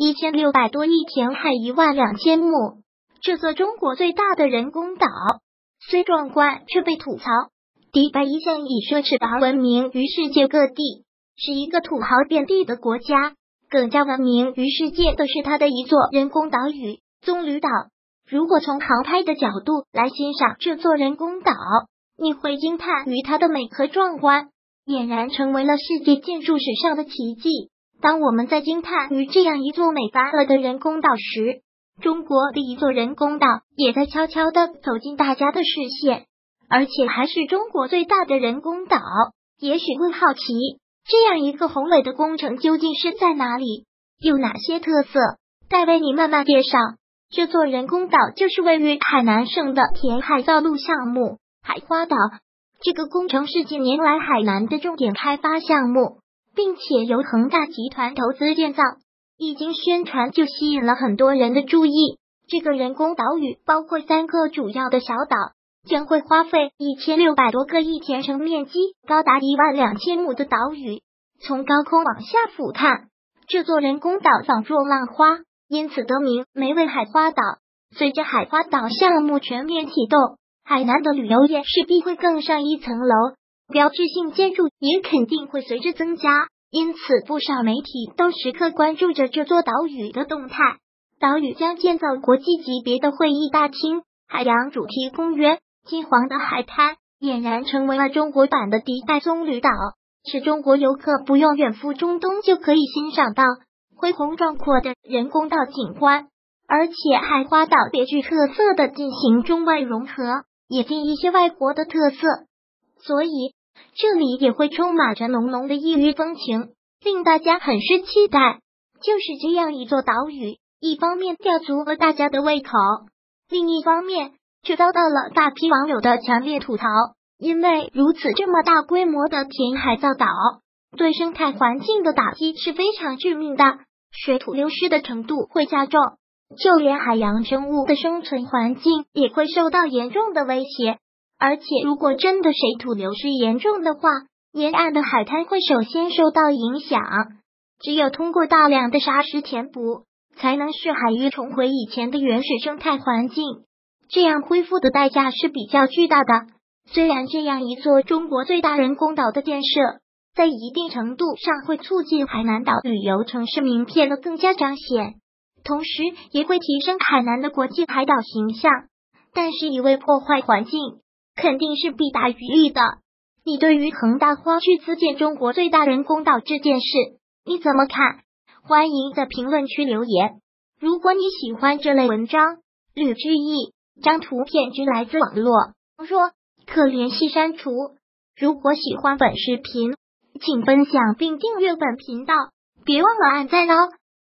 一千六百多亿，填海一万两千亩。这座中国最大的人工岛，虽壮观，却被吐槽。迪拜一向以奢侈而闻名于世界各地，是一个土豪遍地的国家。更加闻名于世界的是它的一座人工岛屿——棕榈岛。如果从航拍的角度来欣赏这座人工岛，你会惊叹于它的美和壮观，俨然成为了世界建筑史上的奇迹。当我们在惊叹于这样一座美发了的人工岛时，中国的一座人工岛也在悄悄的走进大家的视线，而且还是中国最大的人工岛。也许会好奇，这样一个宏伟的工程究竟是在哪里，有哪些特色？待为你慢慢介绍。这座人工岛就是位于海南省的填海造陆项目——海花岛。这个工程是近年来海南的重点开发项目。并且由恒大集团投资建造，一经宣传就吸引了很多人的注意。这个人工岛屿包括三个主要的小岛，将会花费一千六百多个亿，填成面积高达一万两千亩的岛屿。从高空往下俯瞰，这座人工岛仿若浪花，因此得名“梅为海花岛”。随着海花岛项目全面启动，海南的旅游业势必会更上一层楼。标志性建筑也肯定会随之增加，因此不少媒体都时刻关注着这座岛屿的动态。岛屿将建造国际级别的会议大厅、海洋主题公园、金黄的海滩，俨然成为了中国版的迪拜棕榈岛，是中国游客不用远赴中东就可以欣赏到恢宏壮阔的人工岛景观。而且海花岛别具特色的进行中外融合，也进一些外国的特色，所以。这里也会充满着浓浓的异域风情，令大家很是期待。就是这样一座岛屿，一方面吊足了大家的胃口，另一方面却遭到了大批网友的强烈吐槽。因为如此这么大规模的填海造岛，对生态环境的打击是非常致命的，水土流失的程度会加重，就连海洋生物的生存环境也会受到严重的威胁。而且，如果真的水土流失严重的话，沿岸的海滩会首先受到影响。只有通过大量的沙石填补，才能使海域重回以前的原始生态环境。这样恢复的代价是比较巨大的。虽然这样一座中国最大人工岛的建设，在一定程度上会促进海南岛旅游城市名片的更加彰显，同时也会提升海南的国际海岛形象，但是一味破坏环境。肯定是弊大于利的。你对于恒大花去资建中国最大人工岛这件事，你怎么看？欢迎在评论区留言。如果你喜欢这类文章，吕志毅将图片均来自网络，若可联系删除。如果喜欢本视频，请分享并订阅本频道，别忘了按赞哦。